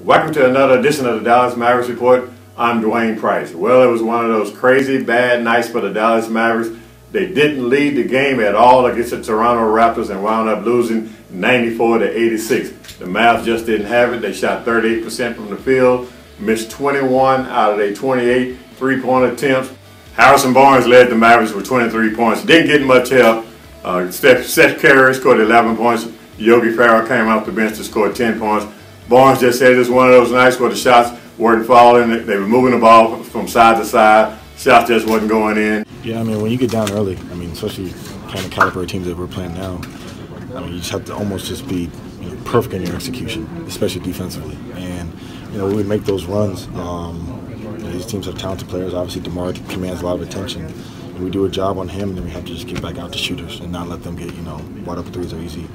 Welcome to another edition of the Dallas Mavericks Report. I'm Dwain Price. Well, it was one of those crazy bad nights for the Dallas Mavericks. They didn't lead the game at all against the Toronto Raptors and wound up losing 94 to 86. The Mavs just didn't have it. They shot 38% from the field, missed 21 out of their 28 three-point attempts. Harrison Barnes led the Mavericks with 23 points. Didn't get much help. Uh, Seth, Seth Curry scored 11 points. Yogi Ferrell came off the bench to score 10 points. Barnes just said it's one of those nights where the shots weren't falling. They were moving the ball from side to side. Shots just wasn't going in. Yeah, I mean, when you get down early, I mean, especially kind of caliber teams that we're playing now, I mean, you just have to almost just be you know, perfect in your execution, especially defensively. And, you know, we would make those runs. Um, you know, these teams have talented players. Obviously, DeMar commands a lot of attention. And we do a job on him, and then we have to just get back out to shooters and not let them get, you know, wide open threes are easy,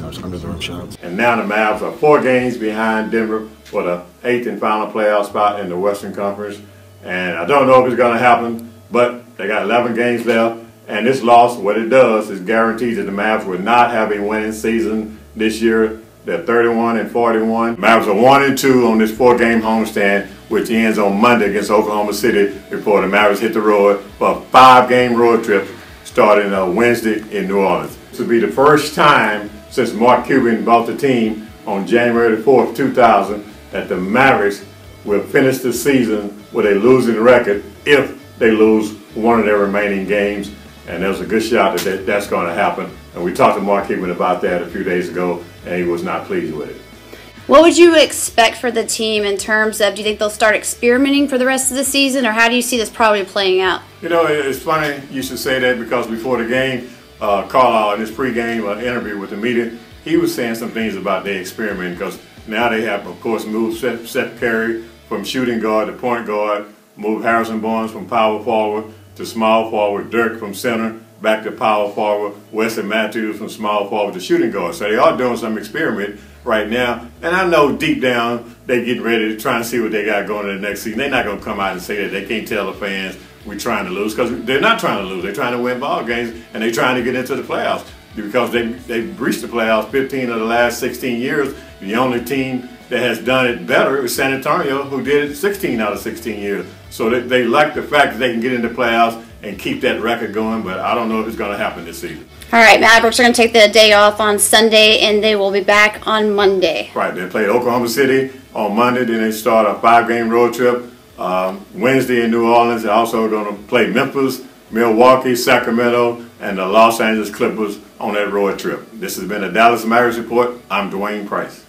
you know, just under the rim shots. And now the Mavs are four games behind Denver for the eighth and final playoff spot in the Western Conference. And I don't know if it's going to happen, but they got 11 games left. And this loss, what it does is guarantees that the Mavs will not have a winning season this year. They're 31 and 41. Mavs are 1 and 2 on this four game homestand, which ends on Monday against Oklahoma City before the Mavericks hit the road for a five game road trip starting uh, Wednesday in New Orleans. This will be the first time since Mark Cuban bought the team on January 4th, 2000, that the Mavericks will finish the season with a losing record if they lose one of their remaining games. And there's a good shot that that's going to happen. And we talked to Mark Cuban about that a few days ago, and he was not pleased with it. What would you expect for the team in terms of do you think they'll start experimenting for the rest of the season, or how do you see this probably playing out? You know, it's funny you should say that because before the game, uh, Carlisle in his pregame uh, interview with the media, he was saying some things about their experiment because now they have, of course, moved Seth, Seth Curry from shooting guard to point guard, moved Harrison Barnes from power forward to small forward, Dirk from center back to power forward, Wesley Matthews from small forward to shooting guard. So they are doing some experiment right now. And I know deep down they're getting ready to try and see what they got going in the next season. They're not going to come out and say that. They can't tell the fans we're trying to lose because they're not trying to lose. They're trying to win ball games and they're trying to get into the playoffs because they they've reached the playoffs 15 of the last 16 years. The only team that has done it better is San Antonio, who did it 16 out of 16 years. So they, they like the fact that they can get into the playoffs and keep that record going, but I don't know if it's going to happen this season. All right, Mavericks are going to take the day off on Sunday, and they will be back on Monday. Right, they play Oklahoma City on Monday, then they start a five-game road trip um, Wednesday in New Orleans. They're also going to play Memphis, Milwaukee, Sacramento, and the Los Angeles Clippers on that road trip. This has been a Dallas Mavericks Report. I'm Dwain Price.